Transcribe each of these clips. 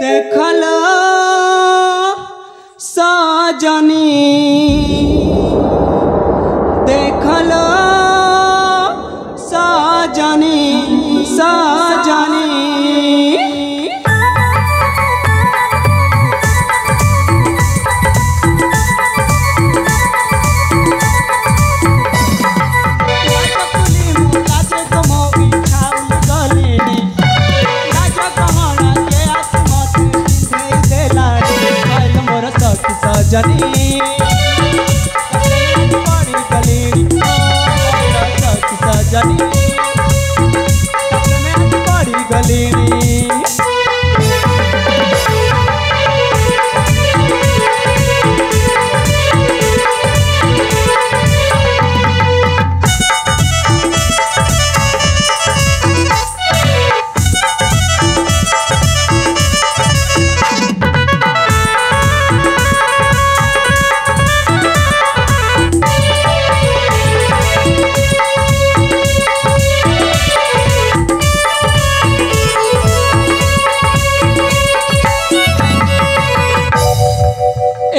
देखल साजनी जनी पानी कलेरी जनी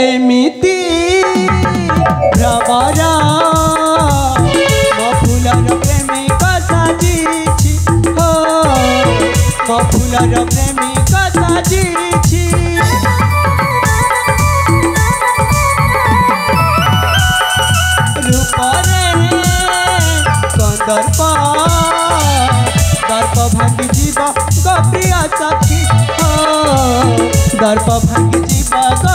এমিতি রবরা মফুলর প্রেমিক সাজিছি হো মফুলর প্রেমিক সাজিছি রূপরে কন্দর্প দর্প ভাঙি যাব গোপ্রিয় সখী হো দর্প ভাঙি যাব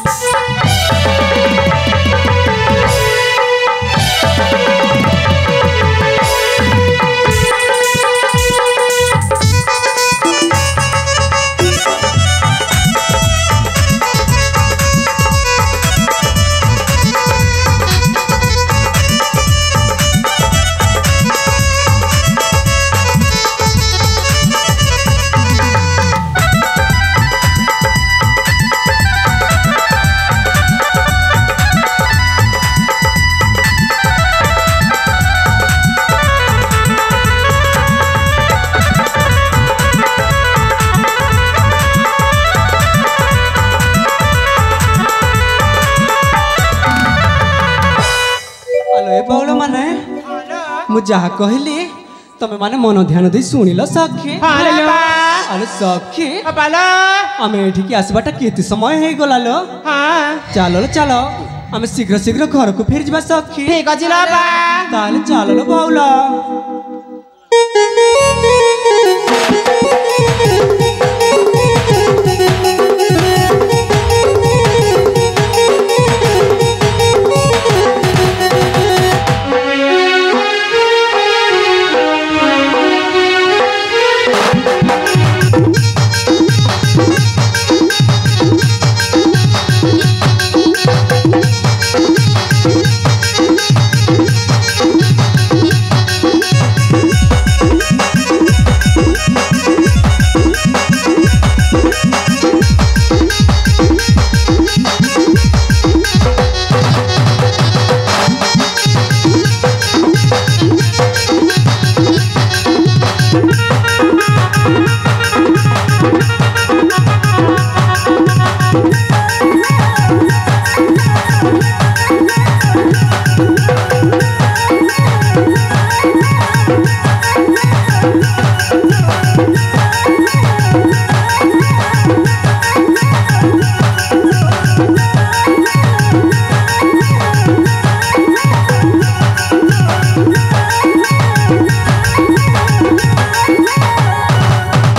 ମୁଁ ଯାହା କହିଲି ତମେ ମାନେ ମନ ଧ୍ୟାନ ଦେଇ ଶୁଣିଲ ସଖୀ ଆଲୋ ସଖୀ ଆମେ ଏଠିକି ଆସିବାଟା କେତେ ସମୟ ହେଇଗଲା ଲୋ ଚାଲ ଚାଲ ଆମେ ଶୀଘ୍ର ଶୀଘ୍ର ଘରକୁ ଫେରିଯିବା ସଖୀ ତାହେଲେ ଚାଲ ଲୋ ଭଉଲ